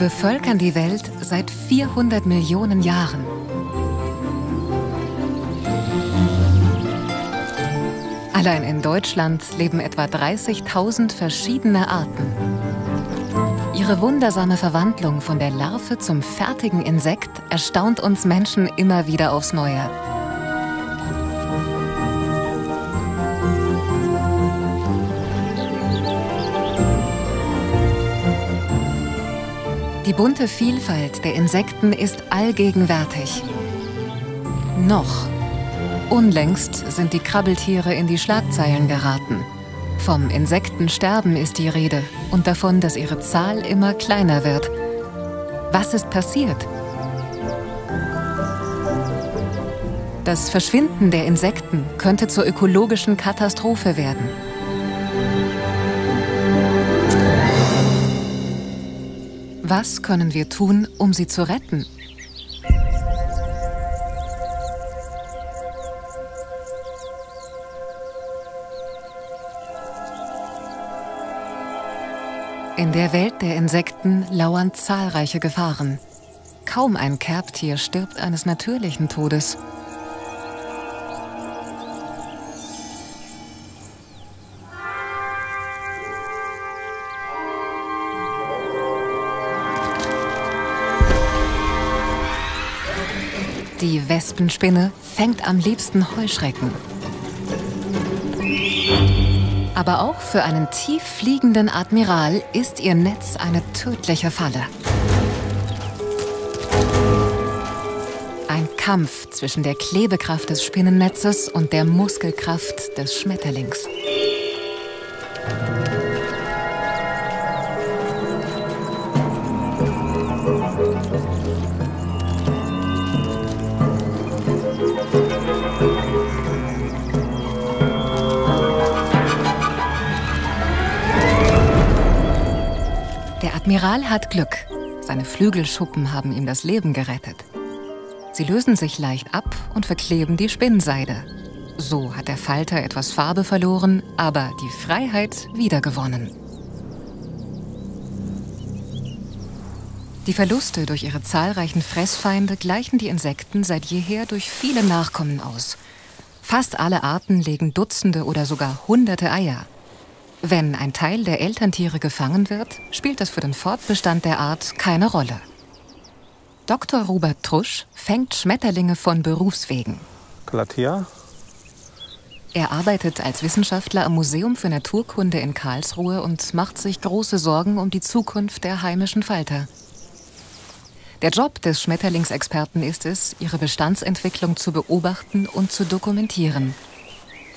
Bevölkern die Welt seit 400 Millionen Jahren. Allein in Deutschland leben etwa 30.000 verschiedene Arten. Ihre wundersame Verwandlung von der Larve zum fertigen Insekt erstaunt uns Menschen immer wieder aufs Neue. Die bunte Vielfalt der Insekten ist allgegenwärtig. Noch. Unlängst sind die Krabbeltiere in die Schlagzeilen geraten. Vom Insektensterben ist die Rede und davon, dass ihre Zahl immer kleiner wird. Was ist passiert? Das Verschwinden der Insekten könnte zur ökologischen Katastrophe werden. Was können wir tun, um sie zu retten? In der Welt der Insekten lauern zahlreiche Gefahren. Kaum ein Kerbtier stirbt eines natürlichen Todes. Wespenspinne fängt am liebsten Heuschrecken. Aber auch für einen tief fliegenden Admiral ist ihr Netz eine tödliche Falle. Ein Kampf zwischen der Klebekraft des Spinnennetzes und der Muskelkraft des Schmetterlings. Admiral hat Glück. Seine Flügelschuppen haben ihm das Leben gerettet. Sie lösen sich leicht ab und verkleben die Spinnseide. So hat der Falter etwas Farbe verloren, aber die Freiheit wiedergewonnen. Die Verluste durch ihre zahlreichen Fressfeinde gleichen die Insekten seit jeher durch viele Nachkommen aus. Fast alle Arten legen Dutzende oder sogar hunderte Eier. Wenn ein Teil der Elterntiere gefangen wird, spielt das für den Fortbestand der Art keine Rolle. Dr. Robert Trusch fängt Schmetterlinge von Berufswegen. Galatea. Er arbeitet als Wissenschaftler am Museum für Naturkunde in Karlsruhe und macht sich große Sorgen um die Zukunft der heimischen Falter. Der Job des Schmetterlingsexperten ist es, ihre Bestandsentwicklung zu beobachten und zu dokumentieren.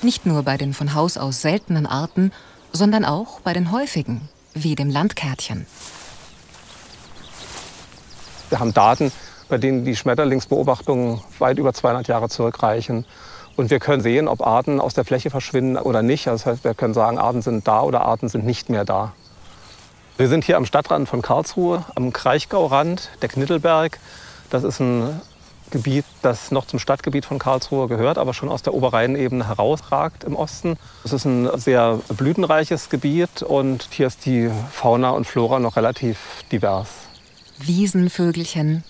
Nicht nur bei den von Haus aus seltenen Arten, sondern auch bei den häufigen, wie dem Landkärtchen. Wir haben Daten, bei denen die Schmetterlingsbeobachtungen weit über 200 Jahre zurückreichen. Und wir können sehen, ob Arten aus der Fläche verschwinden oder nicht. Das heißt, wir können sagen, Arten sind da oder Arten sind nicht mehr da. Wir sind hier am Stadtrand von Karlsruhe, am Kraichgaurand, der Knittelberg. Das ist ein Gebiet, das noch zum Stadtgebiet von Karlsruhe gehört, aber schon aus der Oberrheinebene herausragt im Osten. Es ist ein sehr blütenreiches Gebiet und hier ist die Fauna und Flora noch relativ divers. Wiesenvögelchen,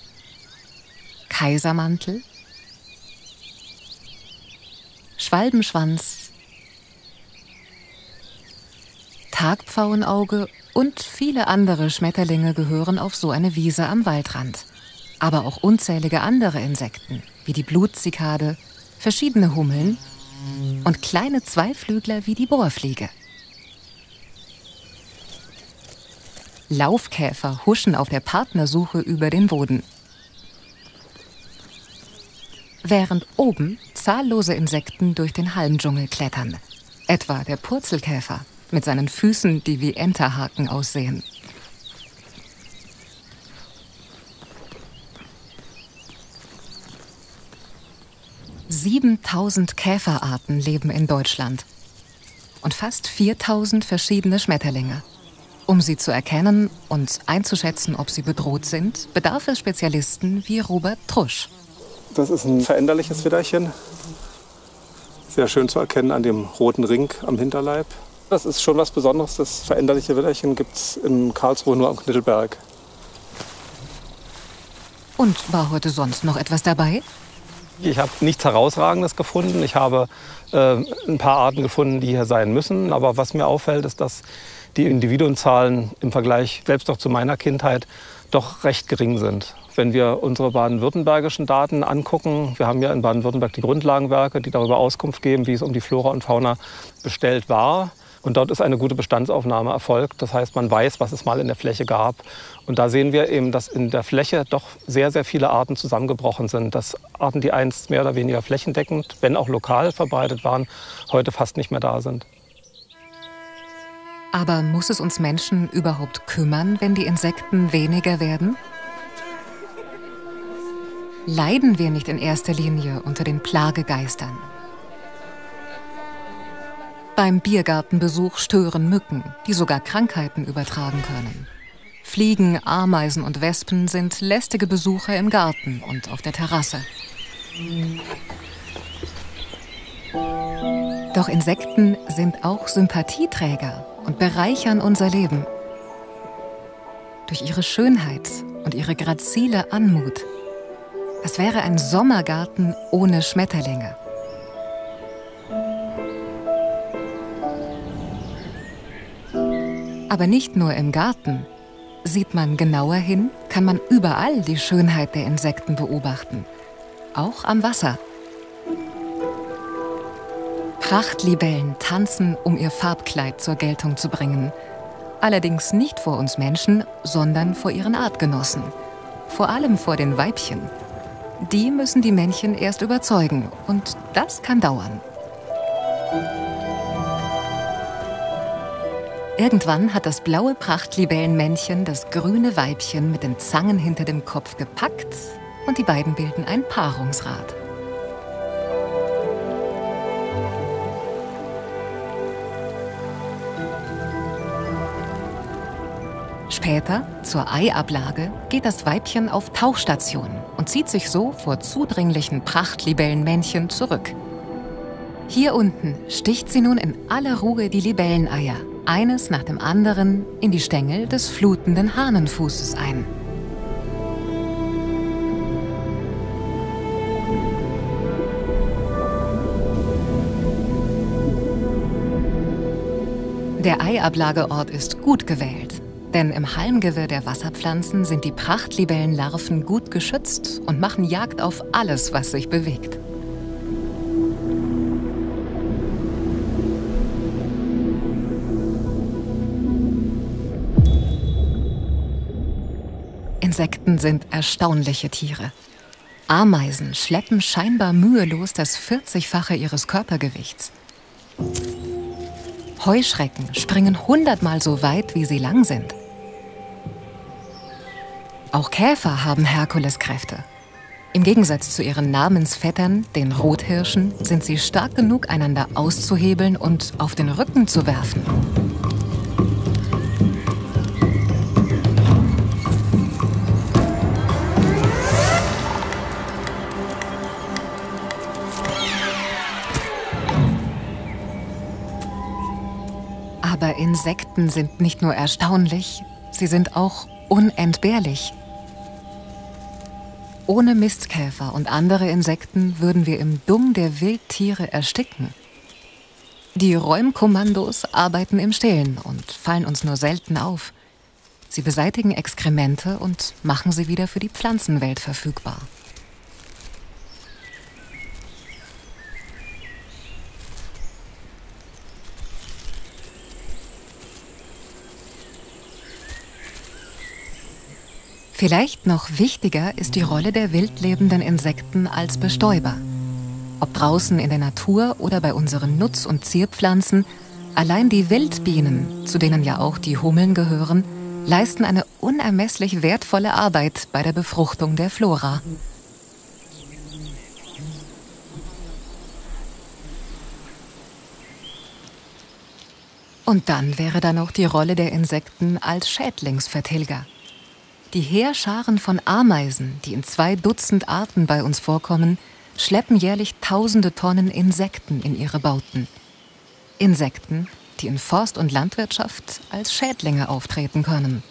Kaisermantel, Schwalbenschwanz, Tagpfauenauge und viele andere Schmetterlinge gehören auf so eine Wiese am Waldrand aber auch unzählige andere Insekten, wie die Blutzikade, verschiedene Hummeln und kleine Zweiflügler wie die Bohrfliege. Laufkäfer huschen auf der Partnersuche über den Boden. Während oben zahllose Insekten durch den Halmdschungel klettern. Etwa der Purzelkäfer mit seinen Füßen, die wie Enterhaken aussehen. 7000 Käferarten leben in Deutschland und fast 4000 verschiedene Schmetterlinge. Um sie zu erkennen und einzuschätzen, ob sie bedroht sind, bedarf es Spezialisten wie Robert Trusch. Das ist ein veränderliches Widderchen. Sehr schön zu erkennen an dem roten Ring am Hinterleib. Das ist schon was Besonderes. Das veränderliche Widderchen gibt es in Karlsruhe nur am Knittelberg. Und war heute sonst noch etwas dabei? Ich habe nichts Herausragendes gefunden. Ich habe äh, ein paar Arten gefunden, die hier sein müssen. Aber was mir auffällt, ist, dass die Individuenzahlen im Vergleich selbst auch zu meiner Kindheit doch recht gering sind. Wenn wir unsere baden-württembergischen Daten angucken, wir haben ja in Baden-Württemberg die Grundlagenwerke, die darüber Auskunft geben, wie es um die Flora und Fauna bestellt war. Und dort ist eine gute Bestandsaufnahme erfolgt. Das heißt, man weiß, was es mal in der Fläche gab. Und da sehen wir eben, dass in der Fläche doch sehr, sehr viele Arten zusammengebrochen sind. Dass Arten, die einst mehr oder weniger flächendeckend, wenn auch lokal verbreitet waren, heute fast nicht mehr da sind. Aber muss es uns Menschen überhaupt kümmern, wenn die Insekten weniger werden? Leiden wir nicht in erster Linie unter den Plagegeistern? Beim Biergartenbesuch stören Mücken, die sogar Krankheiten übertragen können. Fliegen, Ameisen und Wespen sind lästige Besucher im Garten und auf der Terrasse. Doch Insekten sind auch Sympathieträger und bereichern unser Leben. Durch ihre Schönheit und ihre grazile Anmut. Es wäre ein Sommergarten ohne Schmetterlinge. Aber nicht nur im Garten. Sieht man genauer hin, kann man überall die Schönheit der Insekten beobachten. Auch am Wasser. Prachtlibellen tanzen, um ihr Farbkleid zur Geltung zu bringen. Allerdings nicht vor uns Menschen, sondern vor ihren Artgenossen. Vor allem vor den Weibchen. Die müssen die Männchen erst überzeugen und das kann dauern. Irgendwann hat das blaue Prachtlibellenmännchen das grüne Weibchen mit den Zangen hinter dem Kopf gepackt und die beiden bilden ein Paarungsrad. Später, zur Eiablage, geht das Weibchen auf Tauchstation und zieht sich so vor zudringlichen Prachtlibellenmännchen zurück. Hier unten sticht sie nun in aller Ruhe die Libelleneier eines nach dem anderen in die Stängel des flutenden Hahnenfußes ein. Der Eiablageort ist gut gewählt, denn im Halmgewirr der Wasserpflanzen sind die Prachtlibellenlarven gut geschützt und machen Jagd auf alles, was sich bewegt. Insekten sind erstaunliche Tiere. Ameisen schleppen scheinbar mühelos das 40-fache ihres Körpergewichts. Heuschrecken springen hundertmal so weit, wie sie lang sind. Auch Käfer haben Herkuleskräfte. Im Gegensatz zu ihren Namensvettern, den Rothirschen, sind sie stark genug, einander auszuhebeln und auf den Rücken zu werfen. Insekten sind nicht nur erstaunlich, sie sind auch unentbehrlich. Ohne Mistkäfer und andere Insekten würden wir im Dumm der Wildtiere ersticken. Die Räumkommandos arbeiten im Stillen und fallen uns nur selten auf. Sie beseitigen Exkremente und machen sie wieder für die Pflanzenwelt verfügbar. Vielleicht noch wichtiger ist die Rolle der wildlebenden Insekten als Bestäuber. Ob draußen in der Natur oder bei unseren Nutz- und Zierpflanzen, allein die Wildbienen, zu denen ja auch die Hummeln gehören, leisten eine unermesslich wertvolle Arbeit bei der Befruchtung der Flora. Und dann wäre da noch die Rolle der Insekten als Schädlingsvertilger. Die Heerscharen von Ameisen, die in zwei Dutzend Arten bei uns vorkommen, schleppen jährlich tausende Tonnen Insekten in ihre Bauten. Insekten, die in Forst- und Landwirtschaft als Schädlinge auftreten können.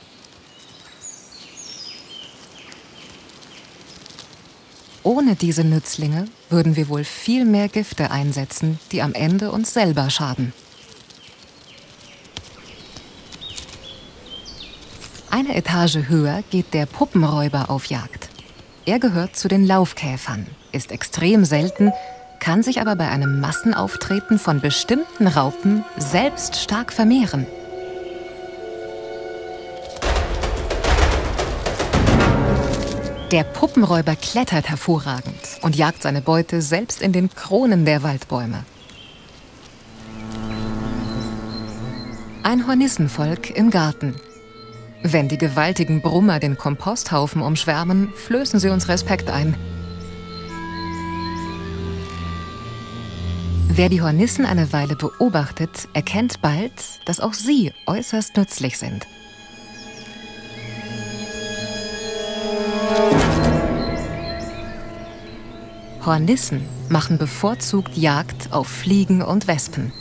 ohne diese Nützlinge würden wir wohl viel mehr Gifte einsetzen, die am Ende uns selber schaden. Eine Etage höher geht der Puppenräuber auf Jagd. Er gehört zu den Laufkäfern, ist extrem selten, kann sich aber bei einem Massenauftreten von bestimmten Raupen selbst stark vermehren. Der Puppenräuber klettert hervorragend und jagt seine Beute selbst in den Kronen der Waldbäume. Ein Hornissenvolk im Garten. Wenn die gewaltigen Brummer den Komposthaufen umschwärmen, flößen sie uns Respekt ein. Wer die Hornissen eine Weile beobachtet, erkennt bald, dass auch sie äußerst nützlich sind. Hornissen machen bevorzugt Jagd auf Fliegen und Wespen.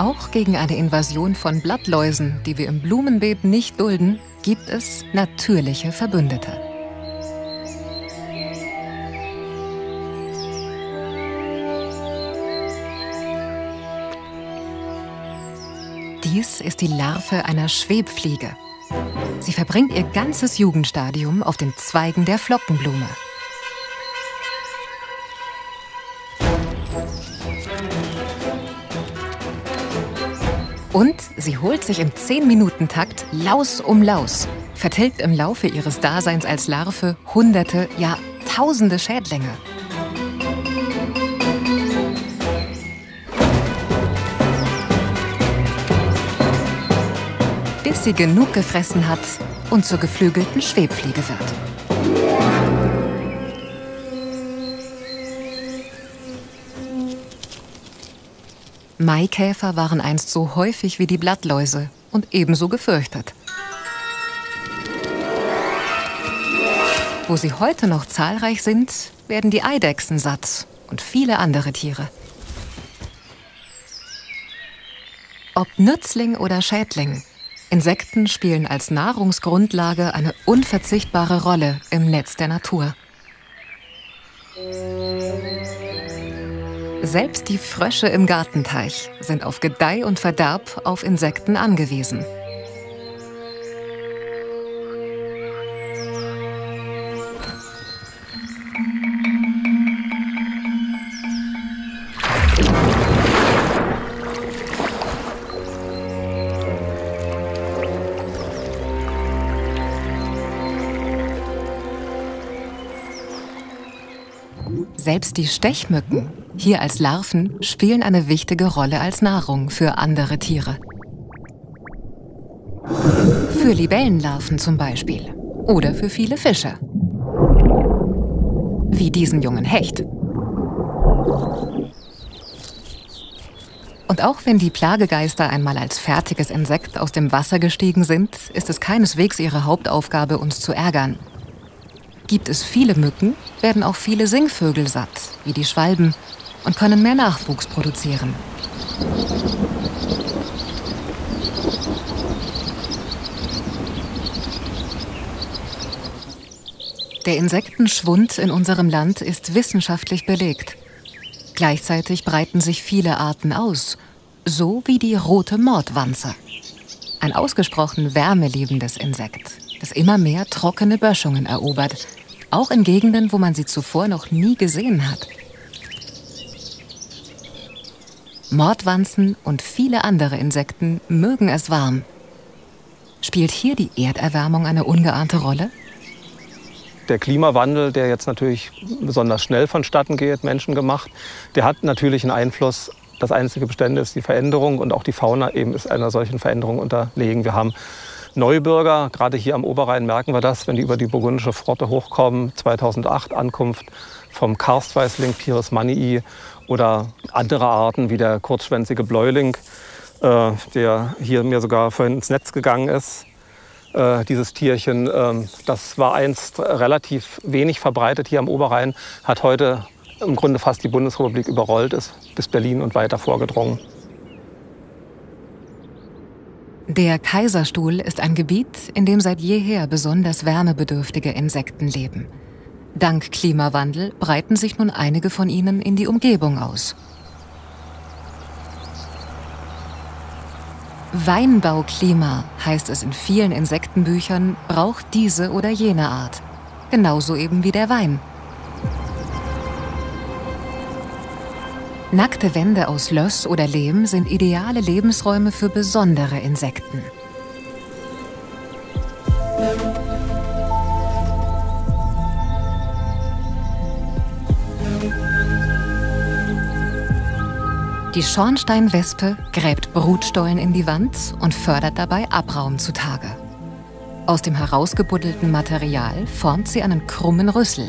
Auch gegen eine Invasion von Blattläusen, die wir im Blumenbeet nicht dulden, gibt es natürliche Verbündete. Dies ist die Larve einer Schwebfliege, Sie verbringt ihr ganzes Jugendstadium auf den Zweigen der Flockenblume. Und sie holt sich im 10-Minuten-Takt Laus um Laus, vertilgt im Laufe ihres Daseins als Larve Hunderte, ja Tausende Schädlinge. bis sie genug gefressen hat und zur geflügelten Schwebfliege wird. Maikäfer waren einst so häufig wie die Blattläuse und ebenso gefürchtet. Wo sie heute noch zahlreich sind, werden die Eidechsen satt und viele andere Tiere. Ob Nützling oder Schädling, Insekten spielen als Nahrungsgrundlage eine unverzichtbare Rolle im Netz der Natur. Selbst die Frösche im Gartenteich sind auf Gedeih und Verderb auf Insekten angewiesen. Selbst die Stechmücken, hier als Larven, spielen eine wichtige Rolle als Nahrung für andere Tiere. Für Libellenlarven zum Beispiel. Oder für viele Fische. Wie diesen jungen Hecht. Und auch wenn die Plagegeister einmal als fertiges Insekt aus dem Wasser gestiegen sind, ist es keineswegs ihre Hauptaufgabe, uns zu ärgern. Gibt es viele Mücken, werden auch viele Singvögel satt, wie die Schwalben, und können mehr Nachwuchs produzieren. Der Insektenschwund in unserem Land ist wissenschaftlich belegt. Gleichzeitig breiten sich viele Arten aus, so wie die rote Mordwanze. Ein ausgesprochen wärmeliebendes Insekt, das immer mehr trockene Böschungen erobert auch in Gegenden, wo man sie zuvor noch nie gesehen hat. Mordwanzen und viele andere Insekten mögen es warm. Spielt hier die Erderwärmung eine ungeahnte Rolle? Der Klimawandel, der jetzt natürlich besonders schnell vonstatten geht, menschengemacht, der hat natürlich einen Einfluss. Das einzige Bestände ist die Veränderung und auch die Fauna eben ist einer solchen Veränderung unterlegen. Wir haben Neubürger, gerade hier am Oberrhein merken wir das, wenn die über die burgundische Frotte hochkommen, 2008 Ankunft vom Karstweißling Pires mannii oder andere Arten wie der kurzschwänzige Bläuling, äh, der hier mir sogar vorhin ins Netz gegangen ist. Äh, dieses Tierchen, äh, das war einst relativ wenig verbreitet hier am Oberrhein, hat heute im Grunde fast die Bundesrepublik überrollt, ist bis Berlin und weiter vorgedrungen. Der Kaiserstuhl ist ein Gebiet, in dem seit jeher besonders wärmebedürftige Insekten leben. Dank Klimawandel breiten sich nun einige von ihnen in die Umgebung aus. Weinbauklima heißt es in vielen Insektenbüchern, braucht diese oder jene Art. Genauso eben wie der Wein. Nackte Wände aus Löss oder Lehm sind ideale Lebensräume für besondere Insekten. Die Schornsteinwespe gräbt Brutstollen in die Wand und fördert dabei Abraum zutage. Aus dem herausgebuddelten Material formt sie einen krummen Rüssel,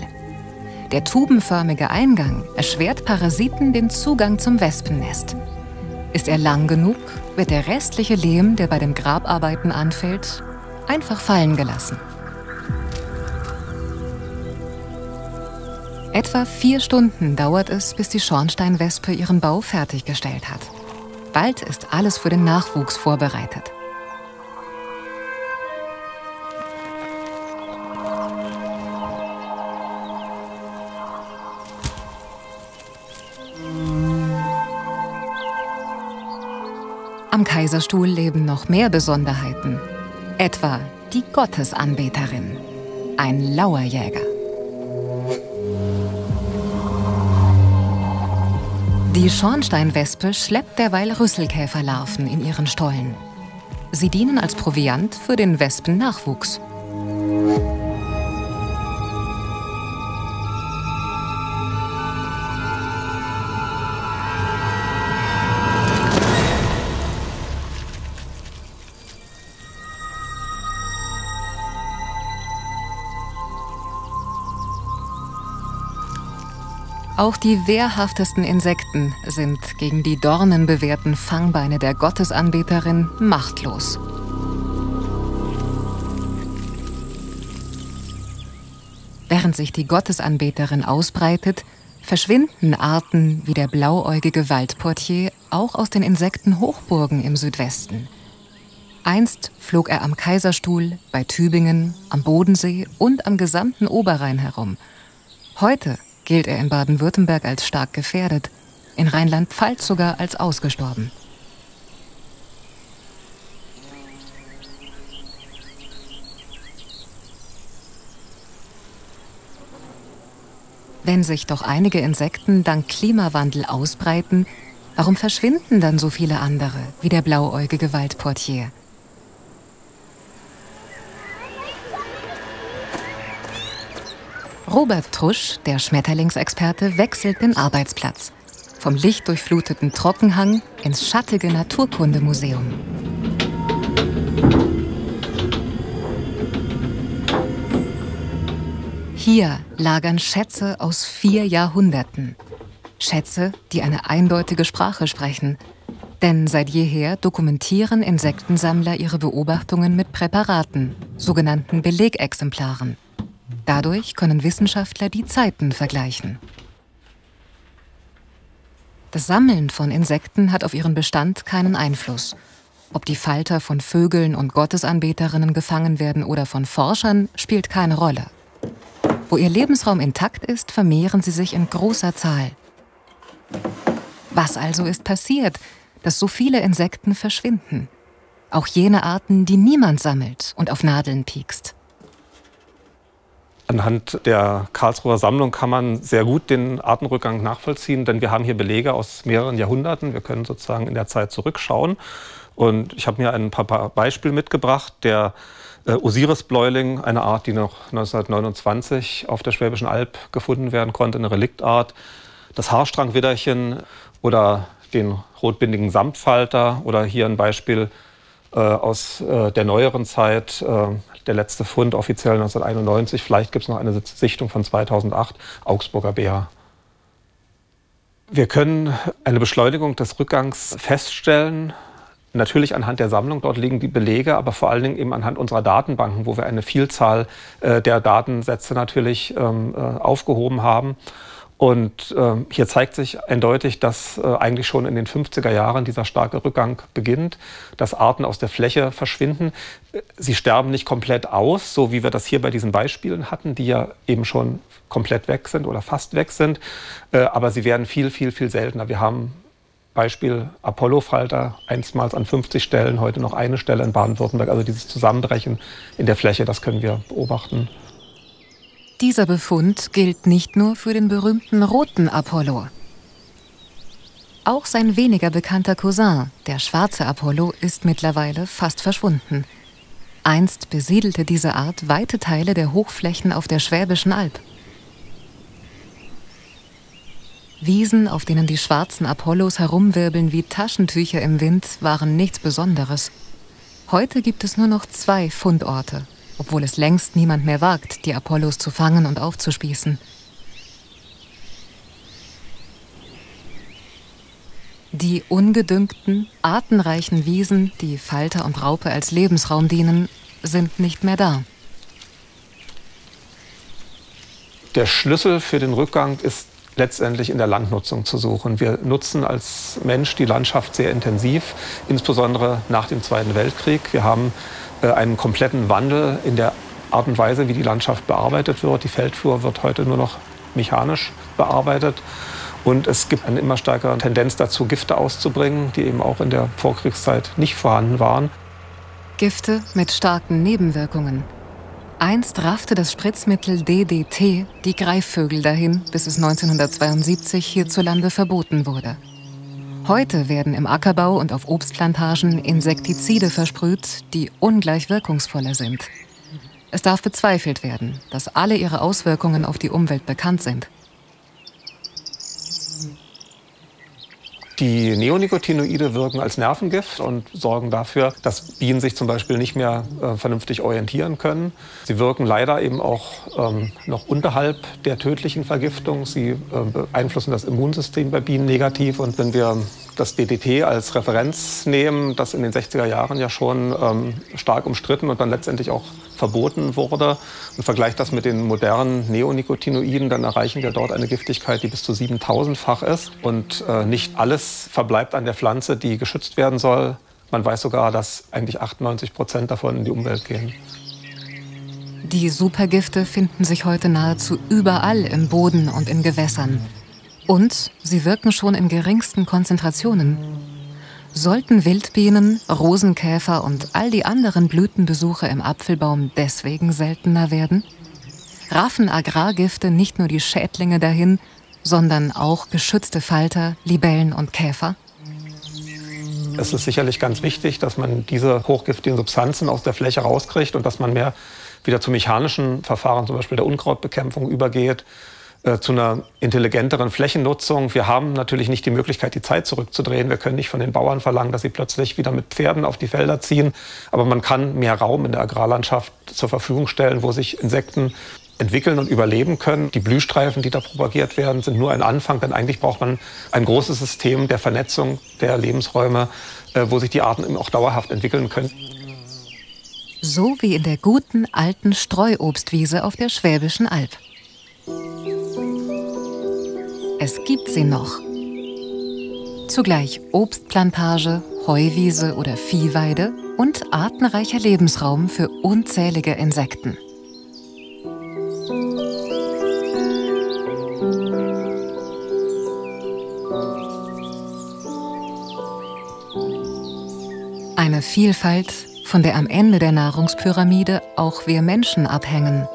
der tubenförmige Eingang erschwert Parasiten den Zugang zum Wespennest. Ist er lang genug, wird der restliche Lehm, der bei den Grabarbeiten anfällt, einfach fallen gelassen. Etwa vier Stunden dauert es, bis die Schornsteinwespe ihren Bau fertiggestellt hat. Bald ist alles für den Nachwuchs vorbereitet. Am Kaiserstuhl leben noch mehr Besonderheiten. Etwa die Gottesanbeterin, ein Lauerjäger. Die Schornsteinwespe schleppt derweil Rüsselkäferlarven in ihren Stollen. Sie dienen als Proviant für den Wespennachwuchs. Auch die wehrhaftesten Insekten sind gegen die dornenbewehrten Fangbeine der Gottesanbeterin machtlos. Während sich die Gottesanbeterin ausbreitet, verschwinden Arten wie der blauäugige Waldportier auch aus den Insektenhochburgen im Südwesten. Einst flog er am Kaiserstuhl, bei Tübingen, am Bodensee und am gesamten Oberrhein herum. Heute gilt er in Baden-Württemberg als stark gefährdet, in Rheinland-Pfalz sogar als ausgestorben. Wenn sich doch einige Insekten dank Klimawandel ausbreiten, warum verschwinden dann so viele andere, wie der blauäugige Waldportier? Robert Trusch, der Schmetterlingsexperte, wechselt den Arbeitsplatz. Vom lichtdurchfluteten Trockenhang ins schattige Naturkundemuseum. Hier lagern Schätze aus vier Jahrhunderten. Schätze, die eine eindeutige Sprache sprechen. Denn seit jeher dokumentieren Insektensammler ihre Beobachtungen mit Präparaten, sogenannten Belegexemplaren. Dadurch können Wissenschaftler die Zeiten vergleichen. Das Sammeln von Insekten hat auf ihren Bestand keinen Einfluss. Ob die Falter von Vögeln und Gottesanbeterinnen gefangen werden oder von Forschern, spielt keine Rolle. Wo ihr Lebensraum intakt ist, vermehren sie sich in großer Zahl. Was also ist passiert, dass so viele Insekten verschwinden? Auch jene Arten, die niemand sammelt und auf Nadeln piekst. Anhand der Karlsruher Sammlung kann man sehr gut den Artenrückgang nachvollziehen, denn wir haben hier Belege aus mehreren Jahrhunderten. Wir können sozusagen in der Zeit zurückschauen. Und ich habe mir ein paar Beispiele mitgebracht. Der äh, Osirisbläuling, eine Art, die noch 1929 auf der Schwäbischen Alb gefunden werden konnte, eine Reliktart. Das Haarstrangwidderchen oder den rotbindigen Samtfalter oder hier ein Beispiel äh, aus äh, der neueren Zeit, der letzte Fund offiziell 1991. Vielleicht gibt es noch eine Sichtung von 2008, Augsburger Bär. Wir können eine Beschleunigung des Rückgangs feststellen. Natürlich anhand der Sammlung, dort liegen die Belege, aber vor allen Dingen eben anhand unserer Datenbanken, wo wir eine Vielzahl äh, der Datensätze natürlich ähm, äh, aufgehoben haben. Und äh, hier zeigt sich eindeutig, dass äh, eigentlich schon in den 50er Jahren dieser starke Rückgang beginnt, dass Arten aus der Fläche verschwinden. Sie sterben nicht komplett aus, so wie wir das hier bei diesen Beispielen hatten, die ja eben schon komplett weg sind oder fast weg sind. Äh, aber sie werden viel, viel, viel seltener. Wir haben Beispiel Apollo-Falter, einstmals an 50 Stellen, heute noch eine Stelle in Baden-Württemberg. Also dieses Zusammenbrechen in der Fläche, das können wir beobachten. Dieser Befund gilt nicht nur für den berühmten roten Apollo. Auch sein weniger bekannter Cousin, der schwarze Apollo, ist mittlerweile fast verschwunden. Einst besiedelte diese Art weite Teile der Hochflächen auf der Schwäbischen Alb. Wiesen, auf denen die schwarzen Apollos herumwirbeln wie Taschentücher im Wind, waren nichts Besonderes. Heute gibt es nur noch zwei Fundorte, obwohl es längst niemand mehr wagt, die Apollos zu fangen und aufzuspießen. Die ungedüngten, artenreichen Wiesen, die Falter und Raupe als Lebensraum dienen, sind nicht mehr da. Der Schlüssel für den Rückgang ist letztendlich in der Landnutzung zu suchen. Wir nutzen als Mensch die Landschaft sehr intensiv, insbesondere nach dem Zweiten Weltkrieg. Wir haben einen kompletten Wandel in der Art und Weise, wie die Landschaft bearbeitet wird. Die Feldflur wird heute nur noch mechanisch bearbeitet. Und es gibt eine immer stärkere Tendenz dazu, Gifte auszubringen, die eben auch in der Vorkriegszeit nicht vorhanden waren. Gifte mit starken Nebenwirkungen. Einst raffte das Spritzmittel DDT die Greifvögel dahin, bis es 1972 hierzulande verboten wurde. Heute werden im Ackerbau und auf Obstplantagen Insektizide versprüht, die ungleich wirkungsvoller sind. Es darf bezweifelt werden, dass alle ihre Auswirkungen auf die Umwelt bekannt sind. Die Neonicotinoide wirken als Nervengift und sorgen dafür, dass Bienen sich zum Beispiel nicht mehr äh, vernünftig orientieren können. Sie wirken leider eben auch ähm, noch unterhalb der tödlichen Vergiftung. Sie äh, beeinflussen das Immunsystem bei Bienen negativ. Und wenn wir das DDT als Referenz nehmen, das in den 60er Jahren ja schon ähm, stark umstritten und dann letztendlich auch verboten wurde und vergleicht das mit den modernen Neonicotinoiden, dann erreichen wir dort eine Giftigkeit, die bis zu 7000-fach ist. Und äh, nicht alles verbleibt an der Pflanze, die geschützt werden soll. Man weiß sogar, dass eigentlich 98 Prozent davon in die Umwelt gehen. Die Supergifte finden sich heute nahezu überall im Boden und in Gewässern. Und sie wirken schon in geringsten Konzentrationen. Sollten Wildbienen, Rosenkäfer und all die anderen Blütenbesucher im Apfelbaum deswegen seltener werden? Raffen Agrargifte nicht nur die Schädlinge dahin, sondern auch geschützte Falter, Libellen und Käfer? Es ist sicherlich ganz wichtig, dass man diese hochgiftigen Substanzen aus der Fläche rauskriegt und dass man mehr wieder zu mechanischen Verfahren, zum Beispiel der Unkrautbekämpfung, übergeht äh, zu einer intelligenteren Flächennutzung. Wir haben natürlich nicht die Möglichkeit, die Zeit zurückzudrehen. Wir können nicht von den Bauern verlangen, dass sie plötzlich wieder mit Pferden auf die Felder ziehen. Aber man kann mehr Raum in der Agrarlandschaft zur Verfügung stellen, wo sich Insekten entwickeln und überleben können. Die Blühstreifen, die da propagiert werden, sind nur ein Anfang, denn eigentlich braucht man ein großes System der Vernetzung der Lebensräume, äh, wo sich die Arten auch dauerhaft entwickeln können. So wie in der guten alten Streuobstwiese auf der Schwäbischen Alb. Es gibt sie noch. Zugleich Obstplantage, Heuwiese oder Viehweide und artenreicher Lebensraum für unzählige Insekten. Eine Vielfalt, von der am Ende der Nahrungspyramide auch wir Menschen abhängen.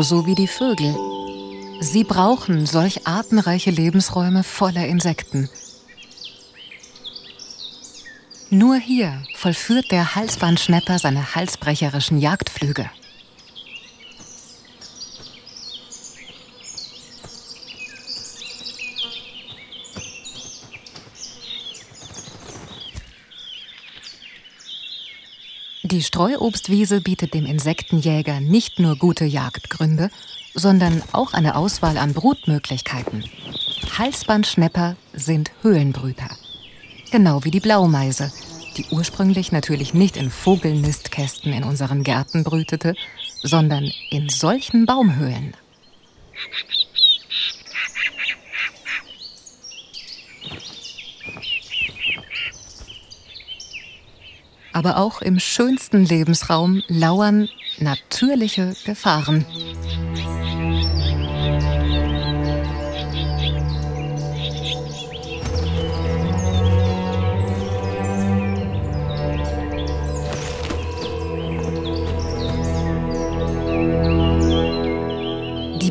Genauso wie die Vögel. Sie brauchen solch artenreiche Lebensräume voller Insekten. Nur hier vollführt der Halsbandschnepper seine halsbrecherischen Jagdflüge. Die Streuobstwiese bietet dem Insektenjäger nicht nur gute Jagdgründe, sondern auch eine Auswahl an Brutmöglichkeiten. Halsbandschnepper sind Höhlenbrüter. Genau wie die Blaumeise, die ursprünglich natürlich nicht in Vogelnistkästen in unseren Gärten brütete, sondern in solchen Baumhöhlen. Aber auch im schönsten Lebensraum lauern natürliche Gefahren.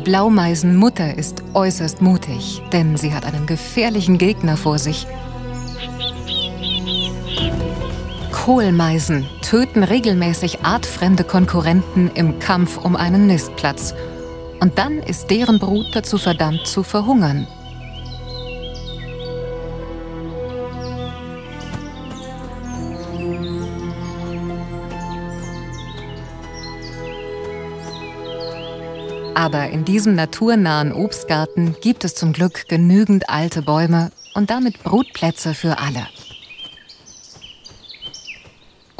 Die Blaumeisenmutter ist äußerst mutig, denn sie hat einen gefährlichen Gegner vor sich. Kohlmeisen töten regelmäßig artfremde Konkurrenten im Kampf um einen Nistplatz. Und dann ist deren Brut dazu verdammt zu verhungern. Aber in diesem naturnahen Obstgarten gibt es zum Glück genügend alte Bäume und damit Brutplätze für alle.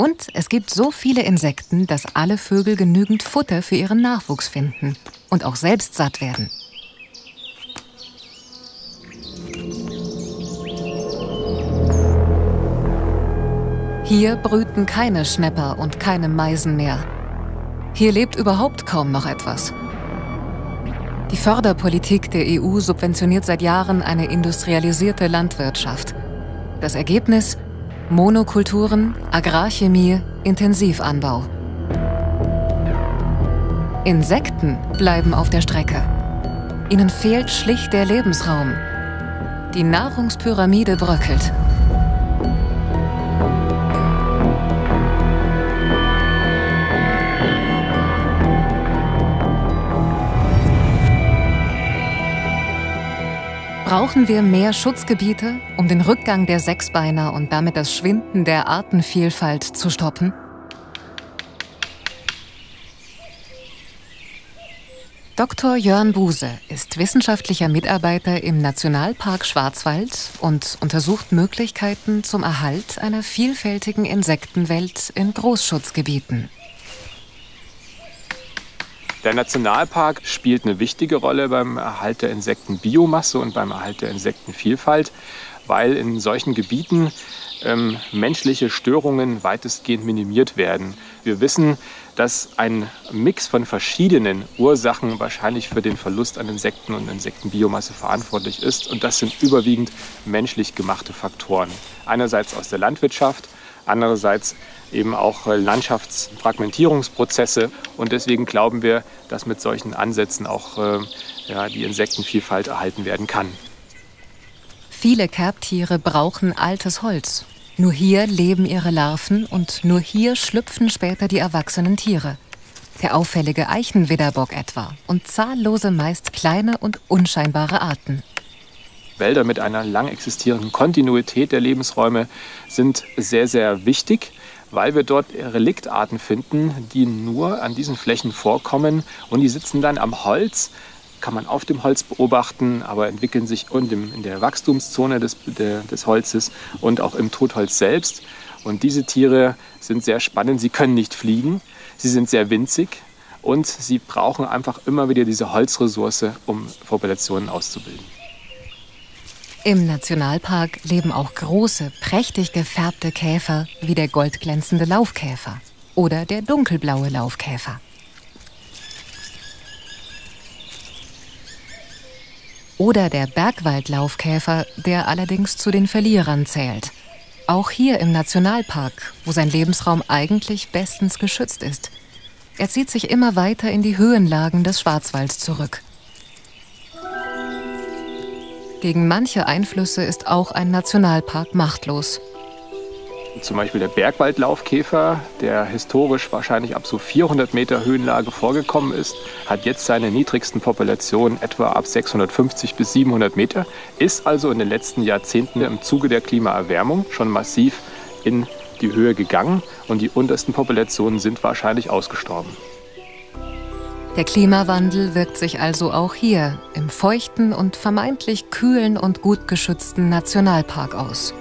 Und es gibt so viele Insekten, dass alle Vögel genügend Futter für ihren Nachwuchs finden und auch selbst satt werden. Hier brüten keine Schnepper und keine Meisen mehr. Hier lebt überhaupt kaum noch etwas. Die Förderpolitik der EU subventioniert seit Jahren eine industrialisierte Landwirtschaft. Das Ergebnis Monokulturen, Agrarchemie, Intensivanbau. Insekten bleiben auf der Strecke. Ihnen fehlt schlicht der Lebensraum. Die Nahrungspyramide bröckelt. Brauchen wir mehr Schutzgebiete, um den Rückgang der Sechsbeiner und damit das Schwinden der Artenvielfalt zu stoppen? Dr. Jörn Buse ist wissenschaftlicher Mitarbeiter im Nationalpark Schwarzwald und untersucht Möglichkeiten zum Erhalt einer vielfältigen Insektenwelt in Großschutzgebieten. Der Nationalpark spielt eine wichtige Rolle beim Erhalt der Insektenbiomasse und beim Erhalt der Insektenvielfalt, weil in solchen Gebieten ähm, menschliche Störungen weitestgehend minimiert werden. Wir wissen, dass ein Mix von verschiedenen Ursachen wahrscheinlich für den Verlust an Insekten und Insektenbiomasse verantwortlich ist. Und das sind überwiegend menschlich gemachte Faktoren. Einerseits aus der Landwirtschaft, andererseits eben auch äh, Landschaftsfragmentierungsprozesse. Und deswegen glauben wir, dass mit solchen Ansätzen auch äh, ja, die Insektenvielfalt erhalten werden kann. Viele Kerbtiere brauchen altes Holz. Nur hier leben ihre Larven und nur hier schlüpfen später die erwachsenen Tiere. Der auffällige Eichenwidderbock etwa und zahllose meist kleine und unscheinbare Arten. Wälder mit einer lang existierenden Kontinuität der Lebensräume sind sehr, sehr wichtig weil wir dort Reliktarten finden, die nur an diesen Flächen vorkommen und die sitzen dann am Holz, kann man auf dem Holz beobachten, aber entwickeln sich in der Wachstumszone des, des Holzes und auch im Totholz selbst. Und diese Tiere sind sehr spannend. Sie können nicht fliegen, sie sind sehr winzig und sie brauchen einfach immer wieder diese Holzressource, um Populationen auszubilden. Im Nationalpark leben auch große, prächtig gefärbte Käfer wie der goldglänzende Laufkäfer oder der dunkelblaue Laufkäfer. Oder der Bergwaldlaufkäfer, der allerdings zu den Verlierern zählt. Auch hier im Nationalpark, wo sein Lebensraum eigentlich bestens geschützt ist. Er zieht sich immer weiter in die Höhenlagen des Schwarzwalds zurück. Gegen manche Einflüsse ist auch ein Nationalpark machtlos. Zum Beispiel der Bergwaldlaufkäfer, der historisch wahrscheinlich ab so 400 Meter Höhenlage vorgekommen ist, hat jetzt seine niedrigsten Populationen etwa ab 650 bis 700 Meter, ist also in den letzten Jahrzehnten im Zuge der Klimaerwärmung schon massiv in die Höhe gegangen und die untersten Populationen sind wahrscheinlich ausgestorben. Der Klimawandel wirkt sich also auch hier im feuchten und vermeintlich kühlen und gut geschützten Nationalpark aus.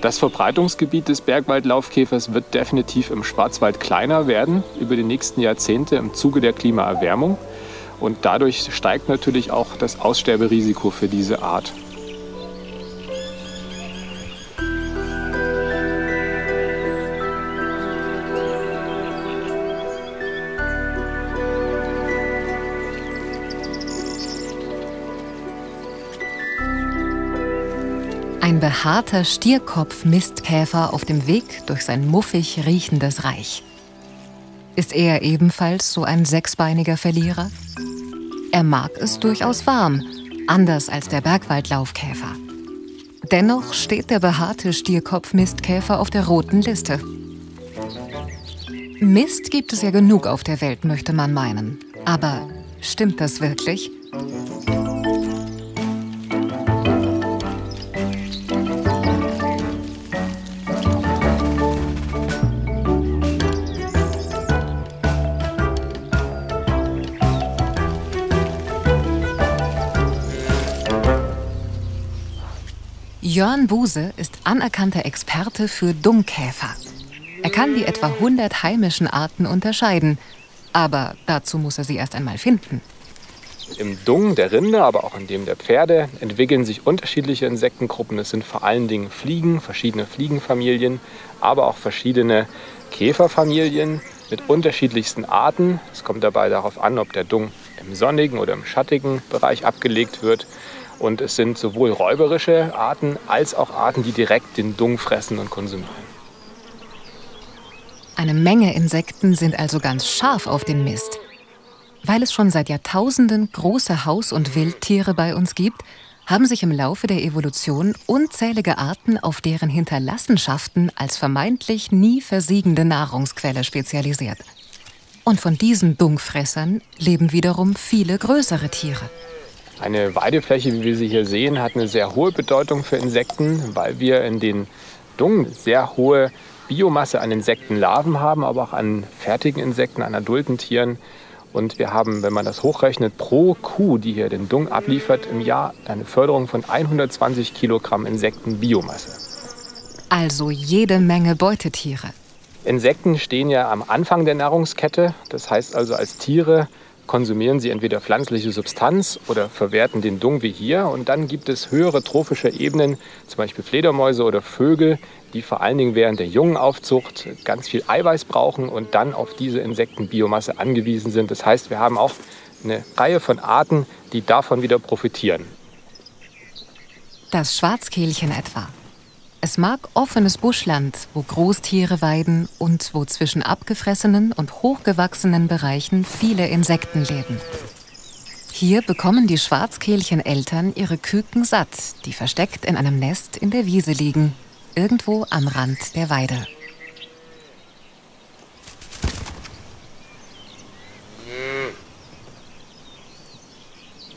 Das Verbreitungsgebiet des Bergwaldlaufkäfers wird definitiv im Schwarzwald kleiner werden über die nächsten Jahrzehnte im Zuge der Klimaerwärmung. Und dadurch steigt natürlich auch das Aussterberisiko für diese Art. Ein behaarter Stierkopf-Mistkäfer auf dem Weg durch sein muffig riechendes Reich. Ist er ebenfalls so ein sechsbeiniger Verlierer? Er mag es durchaus warm, anders als der Bergwaldlaufkäfer. Dennoch steht der behaarte Stierkopf-Mistkäfer auf der roten Liste. Mist gibt es ja genug auf der Welt, möchte man meinen. Aber stimmt das wirklich? Jörn Buse ist anerkannter Experte für Dungkäfer. Er kann die etwa 100 heimischen Arten unterscheiden, aber dazu muss er sie erst einmal finden. Im Dung der Rinde, aber auch in dem der Pferde, entwickeln sich unterschiedliche Insektengruppen. Es sind vor allen Dingen Fliegen, verschiedene Fliegenfamilien, aber auch verschiedene Käferfamilien mit unterschiedlichsten Arten. Es kommt dabei darauf an, ob der Dung im sonnigen oder im schattigen Bereich abgelegt wird. Und es sind sowohl räuberische Arten als auch Arten, die direkt den Dung fressen und konsumieren. Eine Menge Insekten sind also ganz scharf auf den Mist. Weil es schon seit Jahrtausenden große Haus- und Wildtiere bei uns gibt, haben sich im Laufe der Evolution unzählige Arten auf deren Hinterlassenschaften als vermeintlich nie versiegende Nahrungsquelle spezialisiert. Und von diesen Dungfressern leben wiederum viele größere Tiere. Eine Weidefläche, wie wir sie hier sehen, hat eine sehr hohe Bedeutung für Insekten, weil wir in den Dung sehr hohe Biomasse an Insektenlarven haben, aber auch an fertigen Insekten, an adulten Tieren. Und wir haben, wenn man das hochrechnet, pro Kuh, die hier den Dung abliefert, im Jahr eine Förderung von 120 Kilogramm Insektenbiomasse. Also jede Menge Beutetiere. Insekten stehen ja am Anfang der Nahrungskette. Das heißt also, als Tiere konsumieren sie entweder pflanzliche Substanz oder verwerten den Dung wie hier. Und dann gibt es höhere trophische Ebenen, zum Beispiel Fledermäuse oder Vögel, die vor allen Dingen während der jungen Aufzucht ganz viel Eiweiß brauchen und dann auf diese Insektenbiomasse angewiesen sind. Das heißt, wir haben auch eine Reihe von Arten, die davon wieder profitieren. Das Schwarzkehlchen etwa. Es mag offenes Buschland, wo Großtiere weiden und wo zwischen abgefressenen und hochgewachsenen Bereichen viele Insekten leben. Hier bekommen die Schwarzkehlchen-Eltern ihre Küken satt, die versteckt in einem Nest in der Wiese liegen, irgendwo am Rand der Weide.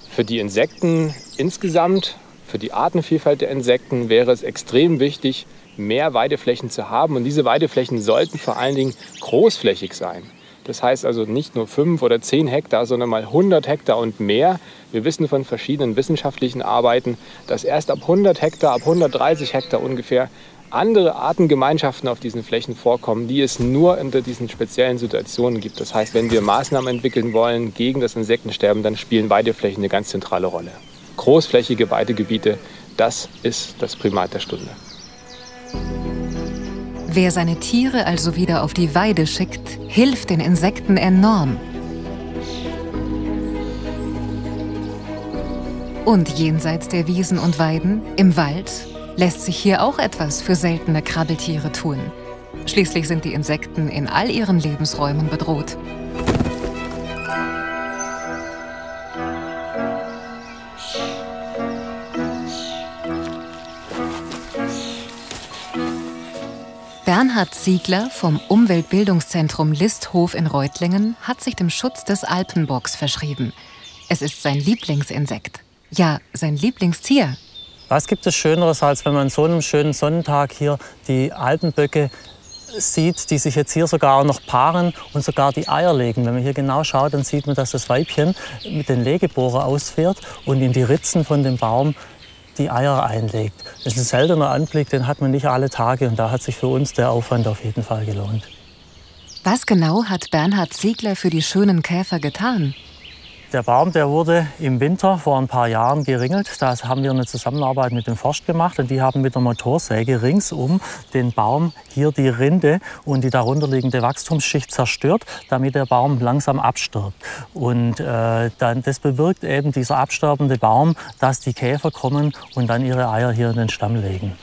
Für die Insekten insgesamt für die Artenvielfalt der Insekten wäre es extrem wichtig, mehr Weideflächen zu haben. Und diese Weideflächen sollten vor allen Dingen großflächig sein. Das heißt also nicht nur fünf oder zehn Hektar, sondern mal 100 Hektar und mehr. Wir wissen von verschiedenen wissenschaftlichen Arbeiten, dass erst ab 100 Hektar, ab 130 Hektar ungefähr andere Artengemeinschaften auf diesen Flächen vorkommen, die es nur unter diesen speziellen Situationen gibt. Das heißt, wenn wir Maßnahmen entwickeln wollen gegen das Insektensterben, dann spielen Weideflächen eine ganz zentrale Rolle großflächige Weidegebiete, das ist das Primat der Stunde. Wer seine Tiere also wieder auf die Weide schickt, hilft den Insekten enorm. Und jenseits der Wiesen und Weiden, im Wald, lässt sich hier auch etwas für seltene Krabbeltiere tun. Schließlich sind die Insekten in all ihren Lebensräumen bedroht. Bernhard Ziegler vom Umweltbildungszentrum Listhof in Reutlingen hat sich dem Schutz des Alpenbocks verschrieben. Es ist sein Lieblingsinsekt. Ja, sein Lieblingstier. Was gibt es Schöneres, als wenn man so einem schönen Sonnentag hier die Alpenböcke sieht, die sich jetzt hier sogar auch noch paaren und sogar die Eier legen. Wenn man hier genau schaut, dann sieht man, dass das Weibchen mit den Legebohrer ausfährt und in die Ritzen von dem Baum die Eier einlegt. Das ist ein seltener Anblick, den hat man nicht alle Tage und da hat sich für uns der Aufwand auf jeden Fall gelohnt. Was genau hat Bernhard Ziegler für die schönen Käfer getan? Der Baum, der wurde im Winter vor ein paar Jahren geringelt. Da haben wir eine Zusammenarbeit mit dem Forst gemacht und die haben mit der Motorsäge ringsum den Baum hier die Rinde und die darunterliegende Wachstumsschicht zerstört, damit der Baum langsam abstirbt. Und äh, dann, das bewirkt eben dieser absterbende Baum, dass die Käfer kommen und dann ihre Eier hier in den Stamm legen.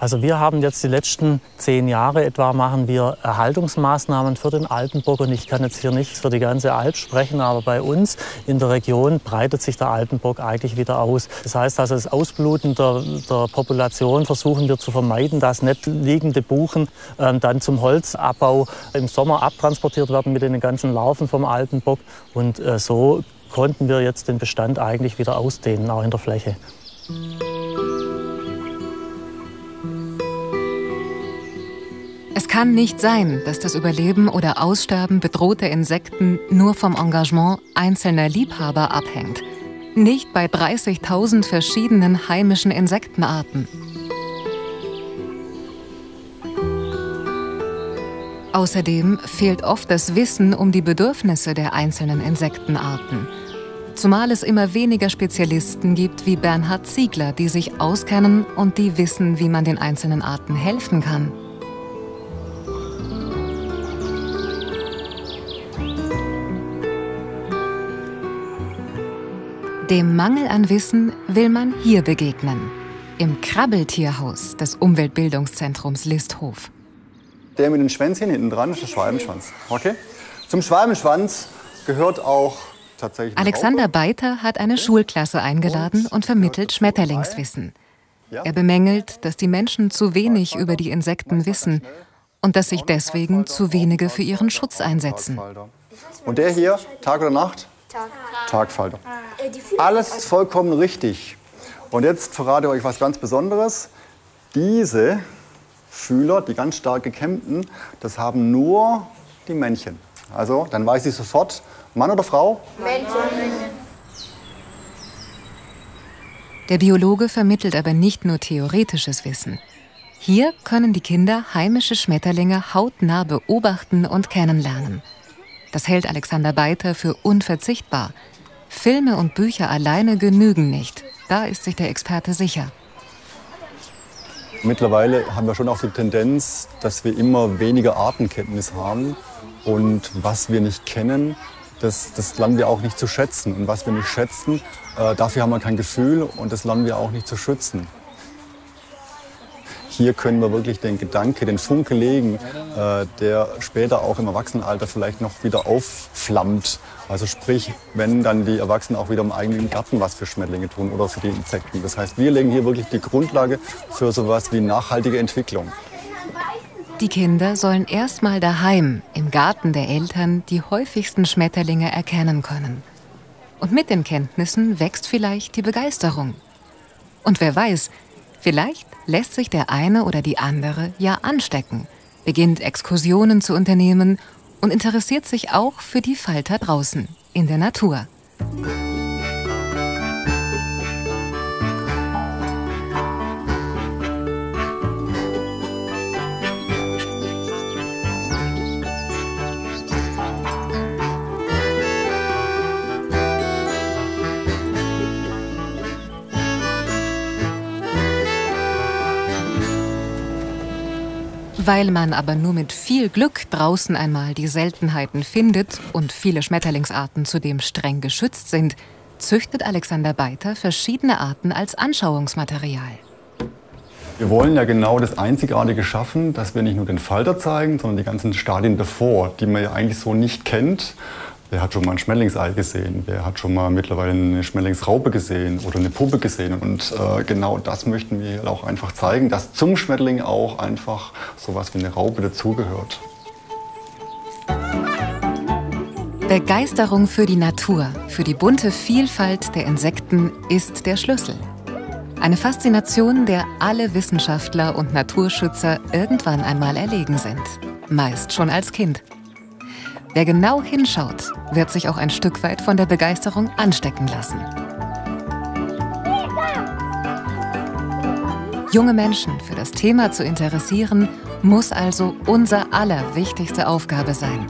Also wir haben jetzt die letzten zehn Jahre etwa machen wir Erhaltungsmaßnahmen für den Alpenbock und ich kann jetzt hier nicht für die ganze Alp sprechen, aber bei uns in der Region breitet sich der Alpenbock eigentlich wieder aus. Das heißt also das Ausbluten der, der Population versuchen wir zu vermeiden, dass nicht liegende Buchen äh, dann zum Holzabbau im Sommer abtransportiert werden mit den ganzen Larven vom Alpenbock und äh, so konnten wir jetzt den Bestand eigentlich wieder ausdehnen, auch in der Fläche. Es kann nicht sein, dass das Überleben oder Aussterben bedrohter Insekten nur vom Engagement einzelner Liebhaber abhängt. Nicht bei 30.000 verschiedenen heimischen Insektenarten. Außerdem fehlt oft das Wissen um die Bedürfnisse der einzelnen Insektenarten. Zumal es immer weniger Spezialisten gibt wie Bernhard Ziegler, die sich auskennen und die wissen, wie man den einzelnen Arten helfen kann. Dem Mangel an Wissen will man hier begegnen. Im Krabbeltierhaus des Umweltbildungszentrums Listhof. Der mit den Schwänzchen hinten dran ist der Schwalbenschwanz. Okay? Zum Schwalbenschwanz gehört auch tatsächlich. Alexander Beiter hat eine Schulklasse eingeladen und vermittelt Schmetterlingswissen. Er bemängelt, dass die Menschen zu wenig über die Insekten wissen und dass sich deswegen zu wenige für ihren Schutz einsetzen. Und der hier, Tag oder Nacht? Tag. Tagfalter. Alles vollkommen richtig. Und jetzt verrate ich euch was ganz Besonderes. Diese Fühler, die ganz stark gekämmten, das haben nur die Männchen. Also dann weiß ich sofort, Mann oder Frau? Männchen. Der Biologe vermittelt aber nicht nur theoretisches Wissen. Hier können die Kinder heimische Schmetterlinge hautnah beobachten und kennenlernen. Das hält Alexander Beiter für unverzichtbar. Filme und Bücher alleine genügen nicht. Da ist sich der Experte sicher. Mittlerweile haben wir schon auch die Tendenz, dass wir immer weniger Artenkenntnis haben. Und was wir nicht kennen, das, das lernen wir auch nicht zu schätzen. Und was wir nicht schätzen, äh, dafür haben wir kein Gefühl und das lernen wir auch nicht zu schützen hier können wir wirklich den Gedanke, den Funke legen, äh, der später auch im Erwachsenenalter vielleicht noch wieder aufflammt. Also sprich, wenn dann die Erwachsenen auch wieder im eigenen Garten was für Schmetterlinge tun oder für die Insekten. Das heißt, wir legen hier wirklich die Grundlage für sowas wie nachhaltige Entwicklung. Die Kinder sollen erstmal daheim im Garten der Eltern die häufigsten Schmetterlinge erkennen können. Und mit den Kenntnissen wächst vielleicht die Begeisterung. Und wer weiß, Vielleicht lässt sich der eine oder die andere ja anstecken, beginnt Exkursionen zu unternehmen und interessiert sich auch für die Falter draußen in der Natur. Weil man aber nur mit viel Glück draußen einmal die Seltenheiten findet und viele Schmetterlingsarten zudem streng geschützt sind, züchtet Alexander Beiter verschiedene Arten als Anschauungsmaterial. Wir wollen ja genau das Einzigartige schaffen, dass wir nicht nur den Falter zeigen, sondern die ganzen Stadien davor, die man ja eigentlich so nicht kennt. Wer hat schon mal ein Schmetterlingsei gesehen? Wer hat schon mal mittlerweile eine Schmetterlingsraupe gesehen oder eine Puppe gesehen? Und äh, genau das möchten wir auch einfach zeigen, dass zum Schmetterling auch einfach sowas wie eine Raupe dazugehört. Begeisterung für die Natur, für die bunte Vielfalt der Insekten ist der Schlüssel. Eine Faszination, der alle Wissenschaftler und Naturschützer irgendwann einmal erlegen sind. Meist schon als Kind. Wer genau hinschaut, wird sich auch ein Stück weit von der Begeisterung anstecken lassen. Junge Menschen für das Thema zu interessieren, muss also unser aller wichtigste Aufgabe sein.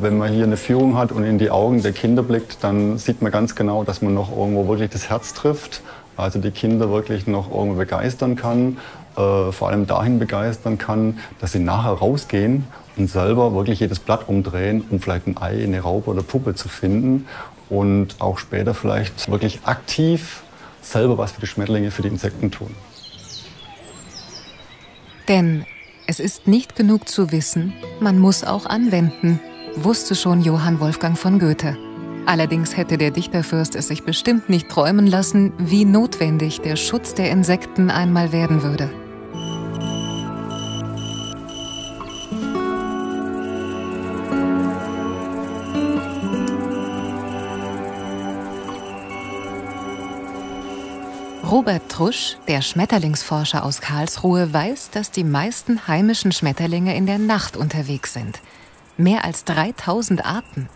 Wenn man hier eine Führung hat und in die Augen der Kinder blickt, dann sieht man ganz genau, dass man noch irgendwo wirklich das Herz trifft. Also die Kinder wirklich noch irgendwo begeistern kann, äh, vor allem dahin begeistern kann, dass sie nachher rausgehen und selber wirklich jedes Blatt umdrehen, um vielleicht ein Ei, eine Raupe oder Puppe zu finden und auch später vielleicht wirklich aktiv selber was für die Schmetterlinge, für die Insekten tun. Denn es ist nicht genug zu wissen, man muss auch anwenden wusste schon Johann Wolfgang von Goethe. Allerdings hätte der Dichterfürst es sich bestimmt nicht träumen lassen, wie notwendig der Schutz der Insekten einmal werden würde. Robert Trusch, der Schmetterlingsforscher aus Karlsruhe, weiß, dass die meisten heimischen Schmetterlinge in der Nacht unterwegs sind – Mehr als 3000 Arten.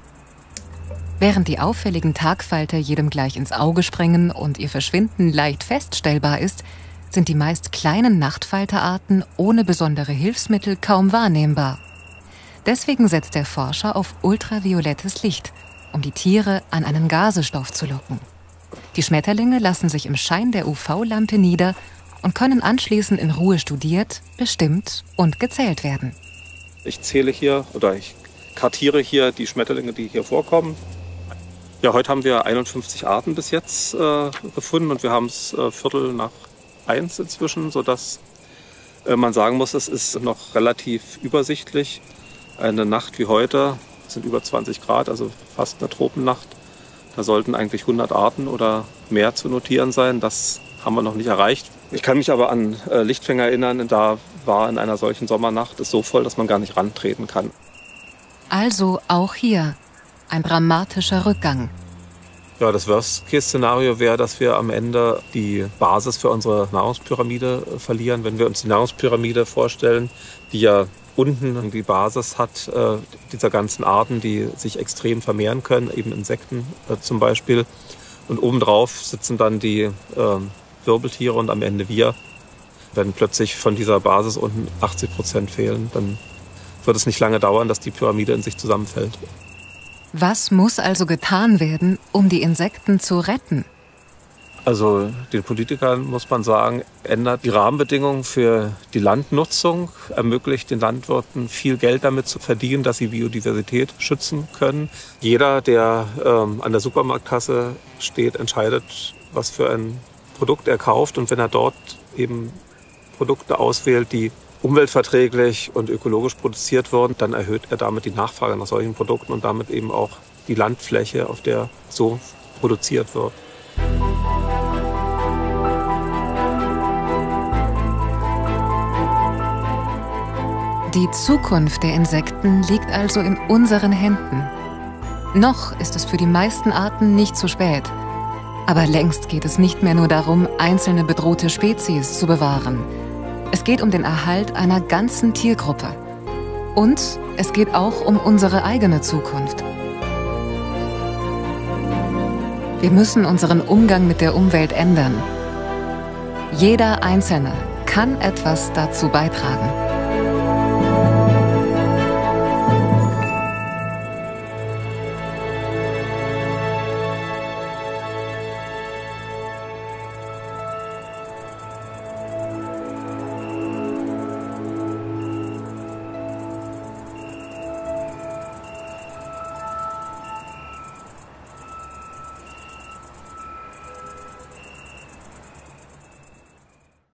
Während die auffälligen Tagfalter jedem gleich ins Auge springen und ihr Verschwinden leicht feststellbar ist, sind die meist kleinen Nachtfalterarten ohne besondere Hilfsmittel kaum wahrnehmbar. Deswegen setzt der Forscher auf ultraviolettes Licht, um die Tiere an einen Gasestoff zu locken. Die Schmetterlinge lassen sich im Schein der UV-Lampe nieder und können anschließend in Ruhe studiert, bestimmt und gezählt werden. Ich zähle hier oder ich kartiere hier die Schmetterlinge, die hier vorkommen. Ja, heute haben wir 51 Arten bis jetzt äh, gefunden und wir haben es äh, Viertel nach eins inzwischen, sodass äh, man sagen muss, es ist noch relativ übersichtlich. Eine Nacht wie heute sind über 20 Grad, also fast eine Tropennacht. Da sollten eigentlich 100 Arten oder mehr zu notieren sein. Das haben wir noch nicht erreicht. Ich kann mich aber an äh, Lichtfänger erinnern, da war in einer solchen Sommernacht es so voll, dass man gar nicht rantreten kann. Also auch hier ein dramatischer Rückgang. Ja, das Worst-Case-Szenario wäre, dass wir am Ende die Basis für unsere Nahrungspyramide äh, verlieren. Wenn wir uns die Nahrungspyramide vorstellen, die ja unten die Basis hat äh, dieser ganzen Arten, die sich extrem vermehren können, eben Insekten äh, zum Beispiel. Und obendrauf sitzen dann die äh, Wirbeltiere und am Ende wir. Wenn plötzlich von dieser Basis unten 80 Prozent fehlen, dann wird es nicht lange dauern, dass die Pyramide in sich zusammenfällt. Was muss also getan werden, um die Insekten zu retten? Also den Politikern muss man sagen, ändert die Rahmenbedingungen für die Landnutzung, ermöglicht den Landwirten viel Geld damit zu verdienen, dass sie Biodiversität schützen können. Jeder, der ähm, an der Supermarktkasse steht, entscheidet, was für ein Produkt er kauft. Und wenn er dort eben Produkte auswählt, die umweltverträglich und ökologisch produziert wurden, dann erhöht er damit die Nachfrage nach solchen Produkten und damit eben auch die Landfläche, auf der so produziert wird. Die Zukunft der Insekten liegt also in unseren Händen. Noch ist es für die meisten Arten nicht zu spät. Aber längst geht es nicht mehr nur darum, einzelne bedrohte Spezies zu bewahren. Es geht um den Erhalt einer ganzen Tiergruppe. Und es geht auch um unsere eigene Zukunft. Wir müssen unseren Umgang mit der Umwelt ändern. Jeder Einzelne kann etwas dazu beitragen.